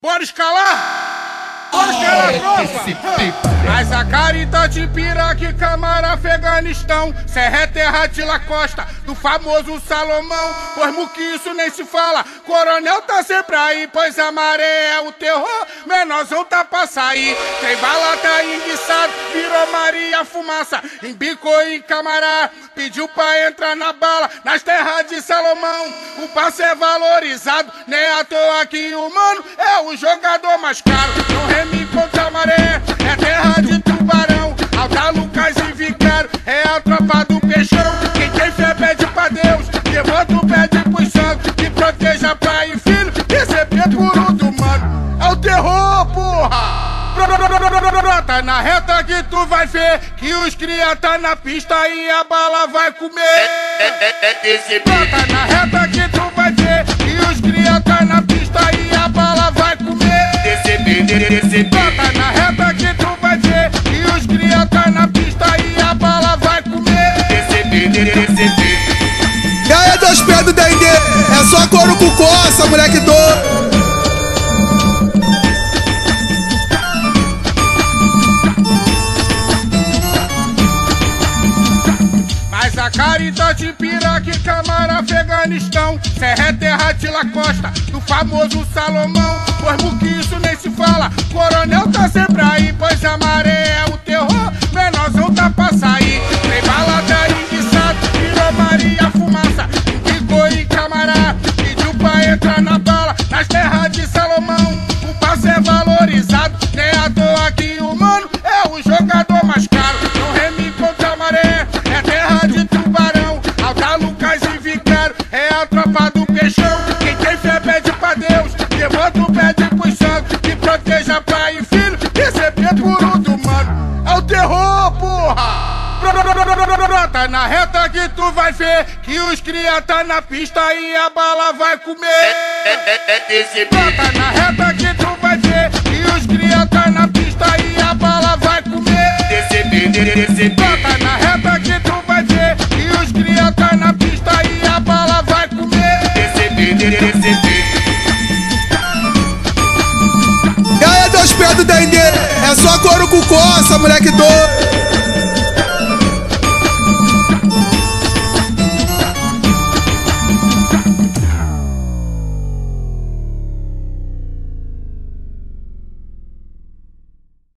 Bora escalar? Bora escalar, tropa! Mas a carita de Piraque, Camara, Afeganistão Serra é terra de Lacosta, do famoso Salomão. Pois isso nem se fala, coronel tá sempre aí Pois a maré é o terror, menorzão tá pra sair. Tem bala, tá enguiçado, virou Maria Fumaça em Camará, pediu pra entrar na bala Nas terras de Salomão, o passe é valorizado Nem à toa que o mano é o jogador mais caro. Não remi a tropa do peixão Quem tem fé pede pra Deus, levanta o pede pros santos Que proteja pai e filho, receber por um do mano É o terror, porra! Brota na reta que tu vai ver que os cria tá na pista e a bala vai comer. Brota na reta que tu vai ver é só couro com coça, moleque doido. Caridade, Piraque, Camara, Afeganistão Serra é terra de Lacosta, do famoso Salomão Pois isso nem se fala, coronel tá sempre aí Pois a peixão Quem tem fé pede pra Deus, levanta o pede pros santos Que proteja pai e filho, receber por um do mano É o terror, porra! Brota na reta que tu vai ver que os cria tá na pista e a bala vai comer. Brota na reta que tu vai ver que os cria tá na pista e a bala vai comer. É só couro com coça, moleque doido.